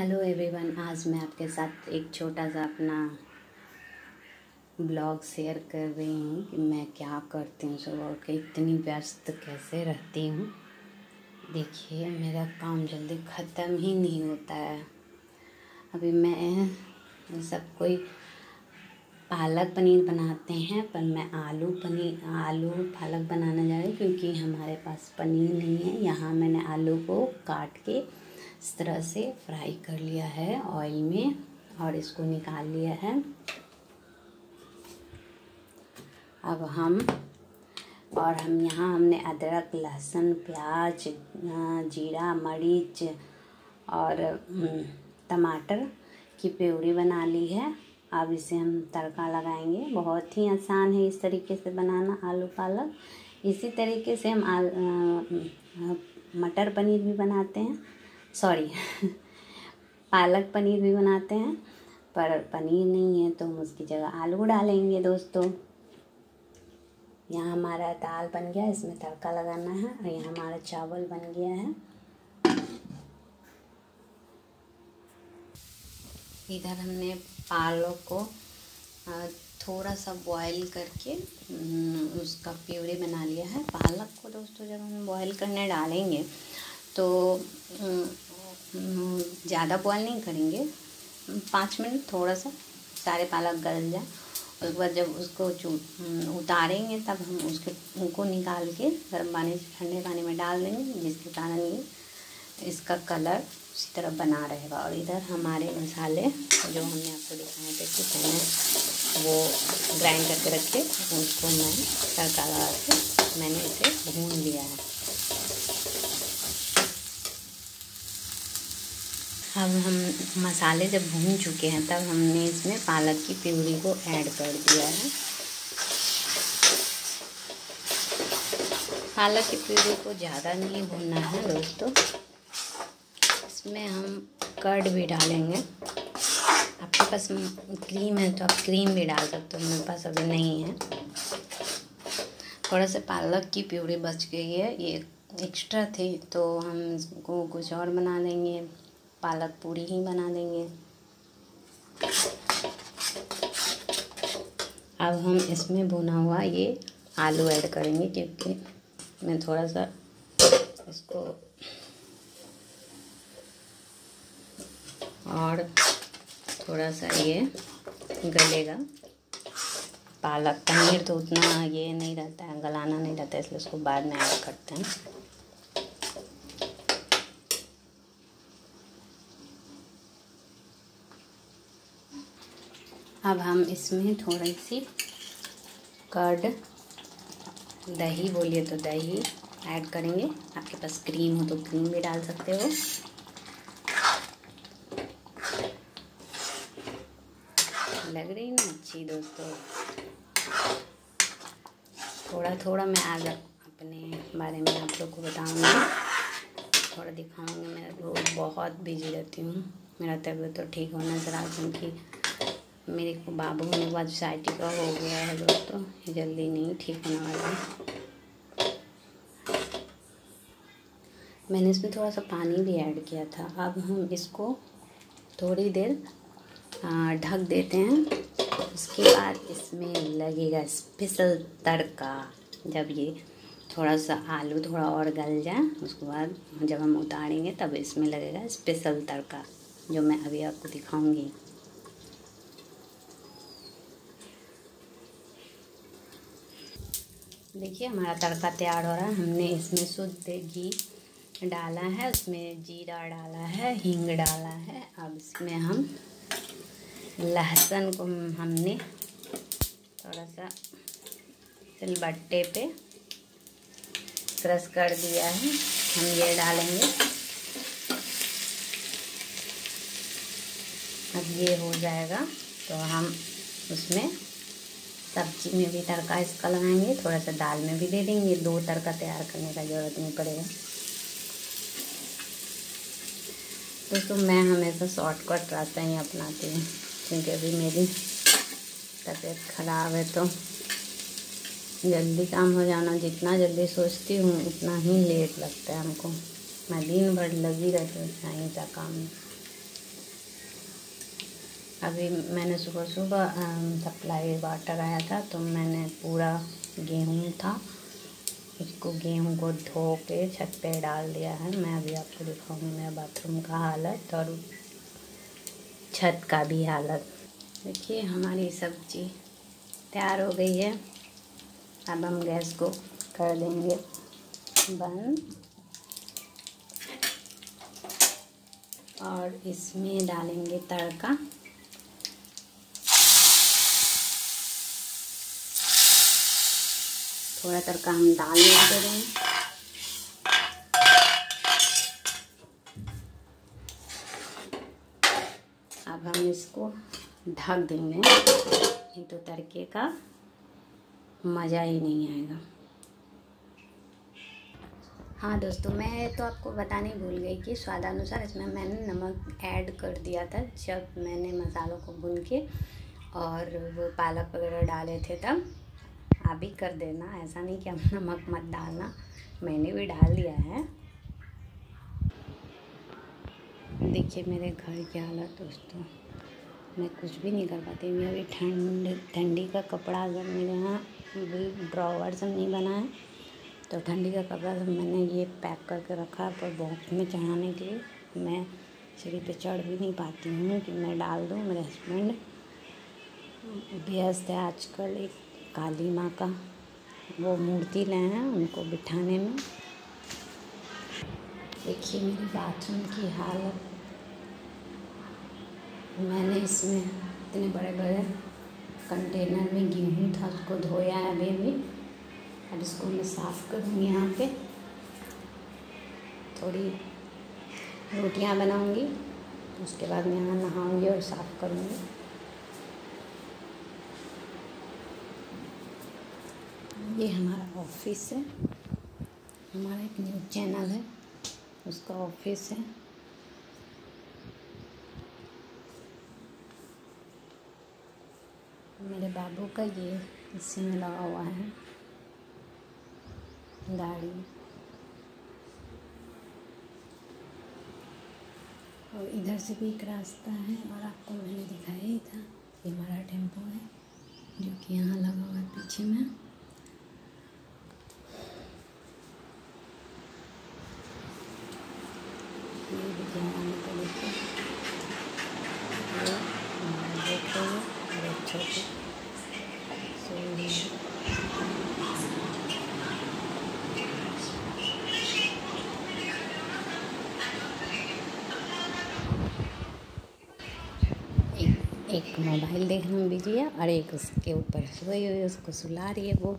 Hello everyone, आज मैं आपके साथ एक छोटा सा अपना ब्लॉग शेयर कर रही हूँ कि मैं क्या करती हूँ सुबह उठ के। इतनी व्यस्त कैसे रहती हूँ? देखिए, मेरा काम जल्दी ख़त्म ही नहीं होता है। अभी मैं सब कोई पालक पनीर बनाते हैं, पर मैं आलू पनीर, आलू पालक बनाना जा रही क्योंकि हमारे पास पनीर नहीं है। यहाँ मैंने आलू को काट के इस तरह से फ्राई कर लिया है ऑयल में और इसको निकाल लिया है। अब हम और हम यहाँ हमने अदरक लहसुन प्याज जीरा मरीच और टमाटर की प्योरी बना ली है। अब इसे हम तड़का लगाएँगे। बहुत ही आसान है इस तरीके से बनाना आलू पालक। इसी तरीके से हम आल, मटर पनीर भी बनाते हैं। सॉरी पालक पनीर भी बनाते हैं, पर पनीर नहीं है तो हम उसकी जगह आलू डालेंगे दोस्तों। यहाँ हमारा दाल बन गया, इसमें तड़का लगाना है और यहाँ हमारा चावल बन गया है। इधर हमने पालक को थोड़ा सा बॉईल करके उसका प्यूरी बना लिया है। पालक को दोस्तों जब हम बॉईल करने डालेंगे तो ज़्यादा बॉयल नहीं करेंगे। पाँच मिनट थोड़ा सा सारे पालक गल जाए। उसके बाद जब उसको उतारेंगे तब हम उसके उनको निकाल के गर्म पानी से ठंडे पानी में डाल देंगे, जिसके कारण ये इसका कलर उसी तरह बना रहेगा। और इधर हमारे मसाले जो हमने आपको दिखाए थे कि पहले वो ग्राइंड करके रखे, उसको मैं तड़का लगा के मैंने इसे भून लिया है। अब हम मसाले जब भून चुके हैं, तब हमने इसमें पालक की प्यूरी को ऐड कर दिया है। पालक की प्यूरी को ज़्यादा नहीं भूनना है दोस्तों। इसमें हम कर्ड भी डालेंगे। आपके पास क्रीम है तो आप क्रीम भी डाल सकते हो, मेरे पास अभी नहीं है। थोड़ा सा पालक की प्यूरी बच गई है, ये एक्स्ट्रा थी तो हम इसको कुछ और बना देंगे। पालक पूरी ही बना देंगे। अब हम इसमें भुना हुआ ये आलू ऐड करेंगे, क्योंकि मैं थोड़ा सा इसको और थोड़ा सा ये गलेगा। पालक पनीर तो उतना ये नहीं रहता है, गलाना नहीं रहता है, इसलिए उसको बाद में ऐड करते हैं। अब हम इसमें थोड़ी सी कर्ड, दही बोलिए तो दही ऐड करेंगे। आपके पास क्रीम हो तो क्रीम भी डाल सकते हो। लग रही ना अच्छी दोस्तों? थोड़ा थोड़ा मैं आज अपने बारे में आप लोग को बताऊँगी। थोड़ा दिखाऊँगी मैं रोज़ बहुत बिज़ी रहती हूँ। मेरा तबीयत तो ठीक होना जरा, क्योंकि मेरे को बाबू होने के बाद साइटी का हो गया है दोस्तों। जल्दी नहीं ठीक होने वाला मैंने इसमें थोड़ा सा पानी भी ऐड किया था। अब हम इसको थोड़ी देर ढक देते हैं। उसके बाद इसमें लगेगा स्पेशल तड़का। जब ये थोड़ा सा आलू थोड़ा और गल जाए, उसके बाद जब हम उतारेंगे, तब इसमें लगेगा स्पेशल तड़का, जो मैं अभी आपको दिखाऊँगी। देखिए हमारा तड़का तैयार हो रहा है। हमने इसमें शुद्ध घी डाला है, उसमें जीरा डाला है, हींग डाला है। अब इसमें हम लहसुन को हमने थोड़ा सा सिलबट्टे पे क्रश कर दिया है। हम ये डालेंगे। अब ये हो जाएगा तो हम उसमें सब्ज़ी में भी तड़का इसका लगाएँगे थोड़ा सा दाल में भी दे देंगे, दो तड़का तैयार करने का ज़रूरत नहीं पड़ेगा। दोस्तों, मैं हमेशा शॉर्टकट रास्ता ही अपनाती हूँ, क्योंकि अभी मेरी तबीयत ख़राब है तो जल्दी काम हो जाना, जितना जल्दी सोचती हूँ, उतना ही लेट लगता है हमको। मैं दिन भर लगी रहती हूँ साइंस का काम में। अभी मैंने सुबह सुबह सप्लाई वाटर आया था तो मैंने पूरा गेहूँ था। इसको गेहूँ को धो के छत पे डाल दिया है। मैं अभी आपको दिखाऊँगी मेरा बाथरूम का हालत और छत का भी हालत। देखिए, हमारी सब्ज़ी तैयार हो गई है। अब हम गैस को कर देंगे बंद। और इसमें डालेंगे तड़का। थोड़ा तड़का हम डाल दे रहे हैं। अब हम इसको ढक देंगे। नहीं तो तड़के का मज़ा ही नहीं आएगा। हाँ दोस्तों, मैं तो आपको बताने भूल गई कि स्वादानुसार इसमें मैंने नमक ऐड कर दिया था जब मैंने मसालों को भून के और वो पालक वगैरह डाले थे तब। आप भी कर देना, ऐसा नहीं कि हम नमक मत डालना। मैंने भी डाल दिया है। देखिए मेरे घर की हालत दोस्तों, मैं कुछ भी नहीं कर पाती। मैं अभी ठंड, ठंडी का कपड़ा अगर मेरे यहाँ ड्रॉवर सब नहीं बना है तो ठंडी का कपड़ा सब मैंने ये पैक करके रखा है, पर बॉक्स में चढ़ाने के लिए मैं सीढ़ी पे चढ़ भी नहीं पाती हूँ कि मैं डाल दूँ मेरे हस्बैंड व्यस्त है आजकल, एक काली माँ का वो मूर्ति लाए हैं उनको बिठाने में। देखिए मेरी बाथरूम की हालत। मैंने इसमें इतने बड़े बड़े कंटेनर में गेहूँ था, उसको धोया है अभी भी। अब इसको मैं साफ़ करूँगी यहाँ पे। थोड़ी रोटियाँ बनाऊँगी, उसके बाद मैं यहाँ नहाऊँगी और साफ़ करूँगी। ये हमारा ऑफ़िस है। हमारा एक न्यूज़ चैनल है। उसका ऑफ़िस है। मेरे बाबू का ये इसी में लगा हुआ है। गाड़ी और इधर से भी एक रास्ता है और आपको मैंने दिखाया ही था। ये हमारा टेंपो है, जो कि यहाँ लगा हुआ है पीछे में ये भी जवानी को देखिए ये हमारा देखो और छोटे एक मोबाइल देखने में बिज़ी है और एक उसके ऊपर सोई हुई उसको सुला रही है वो।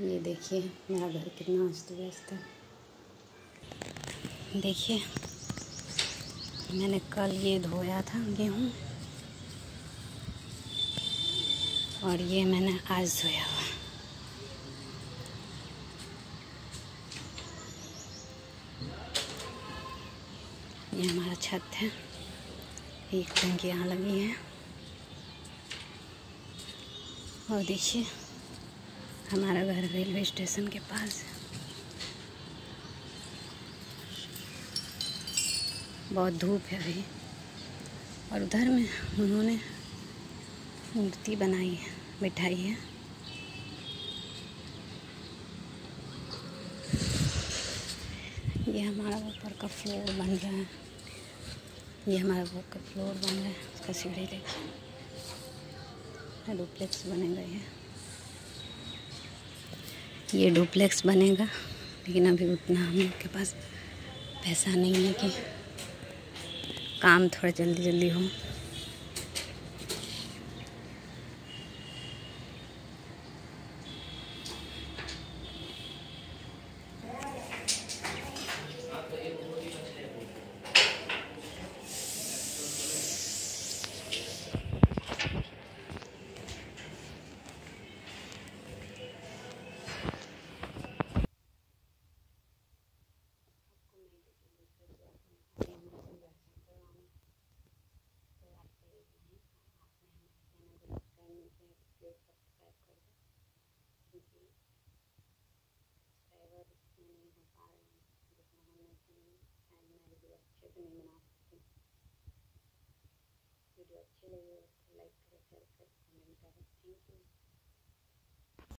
ये देखिए, मेरा घर कितना अस्त व्यस्त है। देखिए, मैंने कल ये धोया था गेहूँ और ये मैंने आज धोया हुआ। ये हमारा छत है। एक टंकी यहाँ लगी है। और देखिए, हमारा घर रेलवे स्टेशन के पास है। बहुत धूप है अभी। और उधर में उन्होंने मूर्ति बनाई है बिठाई है। ये हमारा ऊपर का फ्लोर बन रहा है। ये हमारा वो का फ्लोर बन रहा है, उसका सीढ़ी देखिए डुप्लेक्स बनेगा ये। ये डुप्लेक्स बनेगा, लेकिन अभी उतना हम लोग के पास पैसा नहीं है कि काम थोड़ा जल्दी जल्दी हो। कीजिए ड्राइवर इसमें नहीं हो पा रहे हैं जितना होना चाहिए शायद मैं वीडियो अच्छे से नहीं बना सकती वीडियो अच्छी लगी लाइक करें शेयर करें कमेंट करें थैंक यू